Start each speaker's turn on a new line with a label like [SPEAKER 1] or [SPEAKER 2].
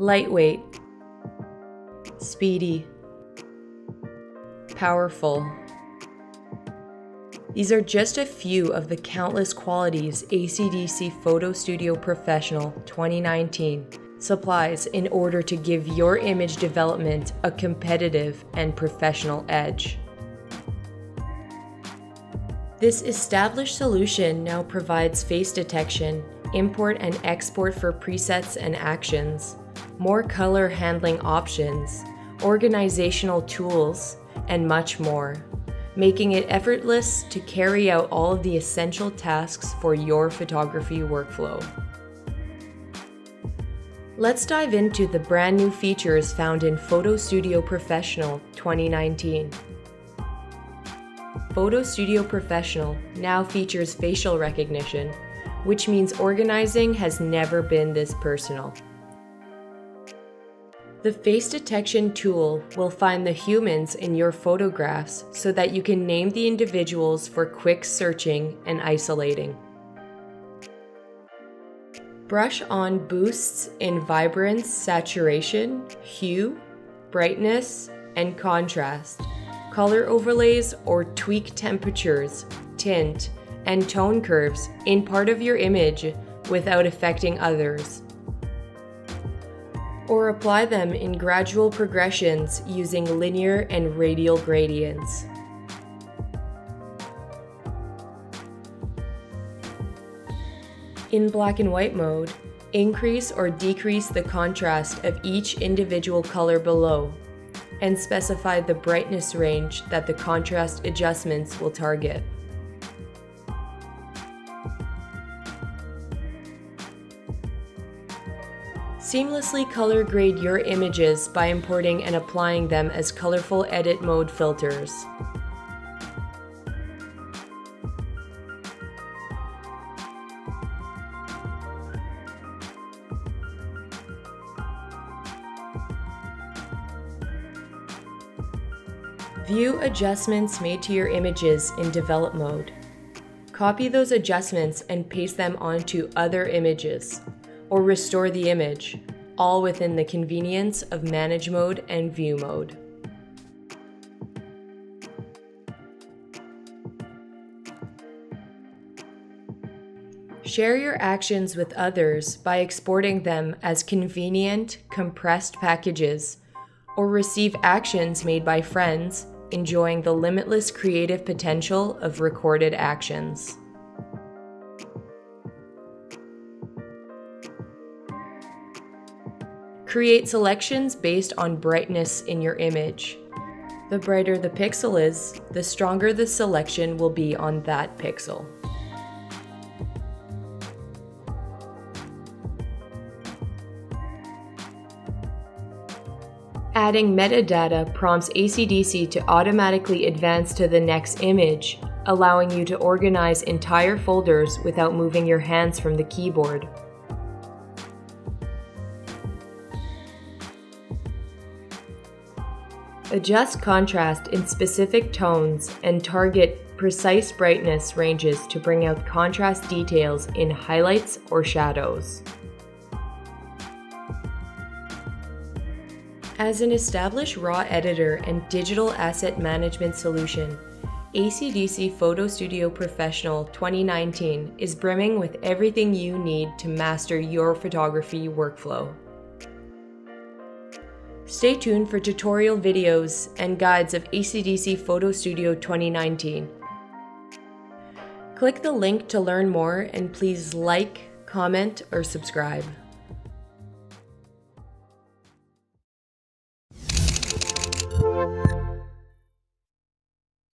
[SPEAKER 1] lightweight, speedy, powerful. These are just a few of the countless qualities ACDSee Photo Studio Professional 2019 supplies in order to give your image development a competitive and professional edge. This established solution now provides face detection, import and export for presets and actions, more color handling options, organizational tools, and much more, making it effortless to carry out all of the essential tasks for your photography workflow. Let's dive into the brand new features found in Photo Studio Professional 2019. Photo Studio Professional now features facial recognition, which means organizing has never been this personal. The face detection tool will find the humans in your photographs so that you can name the individuals for quick searching and isolating. Brush on boosts in vibrance, saturation, hue, brightness, and contrast, color overlays or tweak temperatures, tint, and tone curves in part of your image without affecting others. Or apply them in gradual progressions using linear and radial gradients. In black and white mode, increase or decrease the contrast of each individual color below, and specify the brightness range that the contrast adjustments will target. Seamlessly color grade your images by importing and applying them as colorful edit mode filters. View adjustments made to your images in develop mode. Copy those adjustments and paste them onto other images, or restore the image, all within the convenience of manage mode and view mode. Share your actions with others by exporting them as convenient, compressed packages, or receive actions made by friends enjoying the limitless creative potential of recorded actions. Create selections based on brightness in your image. The brighter the pixel is, the stronger the selection will be on that pixel. Adding metadata prompts ACDSee to automatically advance to the next image, allowing you to organize entire folders without moving your hands from the keyboard. Adjust contrast in specific tones and target precise brightness ranges to bring out contrast details in highlights or shadows. As an established RAW editor and digital asset management solution, ACDSee Photo Studio Professional 2019 is brimming with everything you need to master your photography workflow. Stay tuned for tutorial videos and guides of ACDSee Photo Studio 2019. Click the link to learn more and please like, comment, or subscribe.